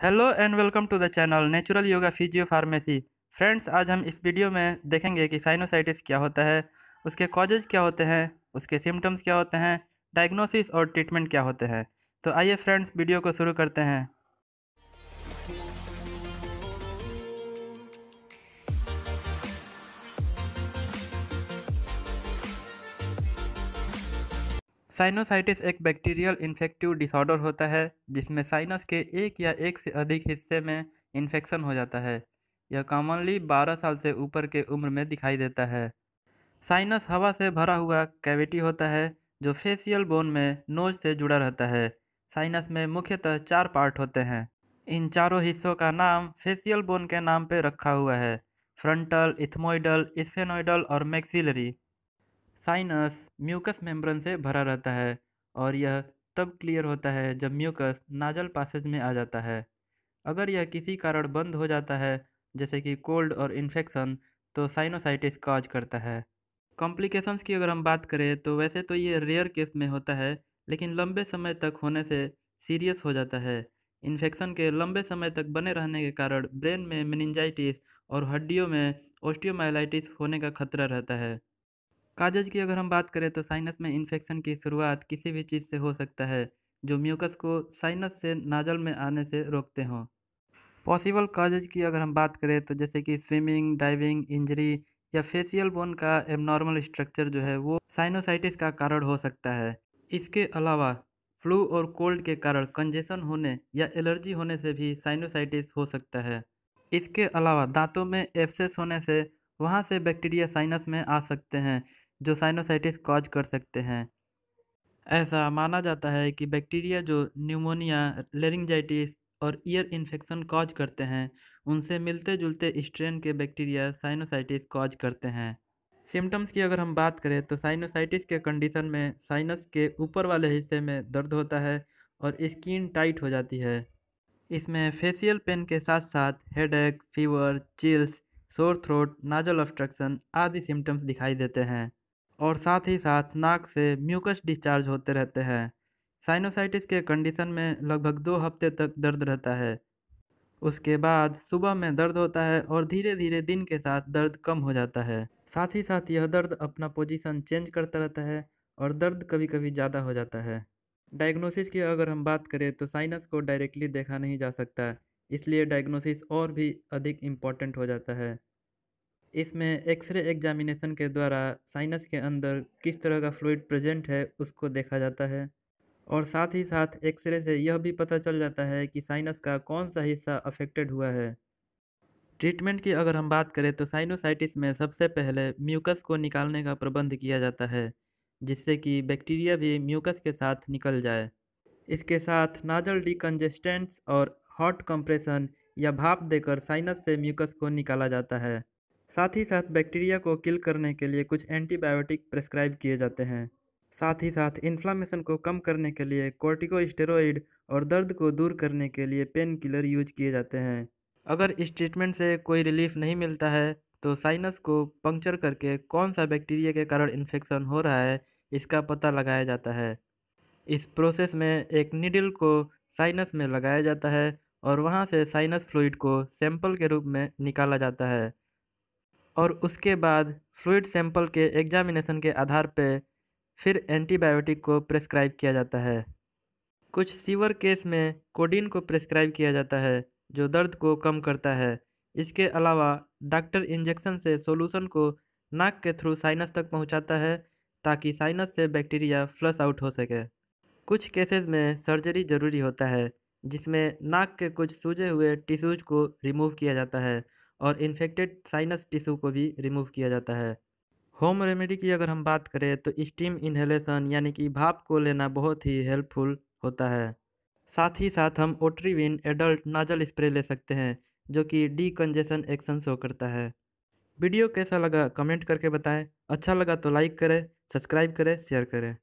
Hello and welcome to the channel natural yoga physio pharmacy friends आज हम इस video में देखेंगे कि साइनोसाइटिस क्या होता है, उसके कॉजेज क्या होते हैं, उसके सिम्टम्स क्या होते हैं डायग्नोसिस और ट्रीटमेंट क्या होते हैं। तो आइए फ्रेंड्स वीडियो को शुरू करते हैं। साइनोसाइटिस एक बैक्टीरियल इन्फेक्टिव डिसऑर्डर होता है, जिसमें साइनस के एक या एक से अधिक हिस्से में इन्फेक्शन हो जाता है। यह कॉमनली 12 साल से ऊपर के उम्र में दिखाई देता है। साइनस हवा से भरा हुआ कैविटी होता है, जो फेसियल बोन में नोज़ से जुड़ा रहता है। साइनस में मुख्यतः चार पार्ट होते हैं। इन चारों हिस्सों का नाम फेसियल बोन के नाम पर रखा हुआ है। फ्रंटल इथमोइडल स्फेनोइडल और मैक्सिलरी साइनस म्यूकस मेम्ब्रेन से भरा रहता है और यह तब क्लियर होता है जब म्यूकस नाजल पासेज में आ जाता है। अगर यह किसी कारण बंद हो जाता है, जैसे कि कोल्ड और इन्फेक्शन तो साइनोसाइटिस काज करता है। कॉम्प्लिकेशंस की अगर हम बात करें तो वैसे तो ये रेयर केस में होता है, लेकिन लंबे समय तक होने से सीरियस हो जाता है। इन्फेक्शन के लंबे समय तक बने रहने के कारण ब्रेन में मेनिंजाइटिस और हड्डियों में ओस्टियोमाइलाइटिस होने का खतरा रहता है। काजज की अगर हम बात करें तो साइनस में इन्फेक्शन की शुरुआत किसी भी चीज़ से हो सकता है, जो म्यूकस को साइनस से नाजल में आने से रोकते हों। पॉसिबल काजेज की अगर हम बात करें तो जैसे कि स्विमिंग, डाइविंग, इंजरी या फेसियल बोन का एबनॉर्मल स्ट्रक्चर जो है वो साइनोसाइटिस का कारण हो सकता है। इसके अलावा फ्लू और कोल्ड के कारण कंजेशन होने या एलर्जी होने से भी साइनोसाइटिस हो सकता है। इसके अलावा दांतों में एफ्सेस होने से वहाँ से बैक्टीरिया साइनस में आ सकते हैं जो साइनोसाइटिस कॉज कर सकते हैं। ऐसा माना जाता है कि बैक्टीरिया जो न्यूमोनिया लेरिंजाइटिस और ईयर इन्फेक्शन कॉज करते हैं, उनसे मिलते जुलते स्ट्रेन के बैक्टीरिया साइनोसाइटिस कॉज करते हैं। सिम्टम्स की अगर हम बात करें तो साइनोसाइटिस के कंडीशन में साइनस के ऊपर वाले हिस्से में दर्द होता है और स्किन टाइट हो जाती है। इसमें फेशियल पेन के साथ साथ headache fever chills sore throat nasal obstruction आदि सिम्टम्स दिखाई देते हैं। और साथ ही साथ नाक से म्यूकस डिस्चार्ज होते रहते हैं। साइनोसाइटिस के कंडीशन में लगभग दो हफ़्ते तक दर्द रहता है। उसके बाद सुबह में दर्द होता है और धीरे धीरे दिन के साथ दर्द कम हो जाता है। साथ ही साथ यह दर्द अपना पोजीशन चेंज करता रहता है और दर्द कभी कभी ज़्यादा हो जाता है। डायग्नोसिस की अगर हम बात करें तो साइनस को डायरेक्टली देखा नहीं जा सकता, इसलिए डायग्नोसिस और भी अधिक इंपॉर्टेंट हो जाता है। इसमें एक्सरे एग्जामिनेशन के द्वारा साइनस के अंदर किस तरह का फ्लूइड प्रेजेंट है उसको देखा जाता है। और साथ ही साथ एक्सरे से यह भी पता चल जाता है कि साइनस का कौन सा हिस्सा अफेक्टेड हुआ है। ट्रीटमेंट की अगर हम बात करें तो साइनोसाइटिस में सबसे पहले म्यूकस को निकालने का प्रबंध किया जाता है, जिससे कि बैक्टीरिया भी म्यूकस के साथ निकल जाए। इसके साथ नाजल डिकन्जेस्टेंट्स और हॉट कंप्रेशन या भाप देकर साइनस से म्यूकस को निकाला जाता है। साथ ही साथ बैक्टीरिया को किल करने के लिए कुछ एंटीबायोटिक प्रेस्क्राइब किए जाते हैं। साथ ही साथ इन्फ्लामेशन को कम करने के लिए कोर्टिकोस्टेरॉइड और दर्द को दूर करने के लिए पेन किलर यूज़ किए जाते हैं। अगर इस ट्रीटमेंट से कोई रिलीफ नहीं मिलता है तो साइनस को पंक्चर करके कौन सा बैक्टीरिया के कारण इन्फेक्शन हो रहा है, इसका पता लगाया जाता है। इस प्रोसेस में एक निडल को साइनस में लगाया जाता है और वहाँ से साइनस फ्लूइड को सैंपल के रूप में निकाला जाता है। और उसके बाद फ्लूड सैंपल के एग्जामिनेशन के आधार पर फिर एंटीबायोटिक को प्रेस्क्राइब किया जाता है। कुछ सीवर केस में कोडीन को प्रेस्क्राइब किया जाता है, जो दर्द को कम करता है। इसके अलावा डॉक्टर इंजेक्शन से सॉल्यूशन को नाक के थ्रू साइनस तक पहुंचाता है, ताकि साइनस से बैक्टीरिया फ्लश आउट हो सके। कुछ केसेस में सर्जरी ज़रूरी होता है, जिसमें नाक के कुछ सूजे हुए टिश्यूज को रिमूव किया जाता है और इन्फेक्टेड साइनस टिश्यू को भी रिमूव किया जाता है। होम रेमेडी की अगर हम बात करें तो स्टीम इन्हेलेशन यानी कि भाप को लेना बहुत ही हेल्पफुल होता है। साथ ही साथ हम ओट्रीविन एडल्ट नाजल स्प्रे ले सकते हैं, जो कि डी कंजेशन एक्शन शो करता है। वीडियो कैसा लगा कमेंट करके बताएँ। अच्छा लगा तो लाइक करें सब्सक्राइब करें शेयर करें।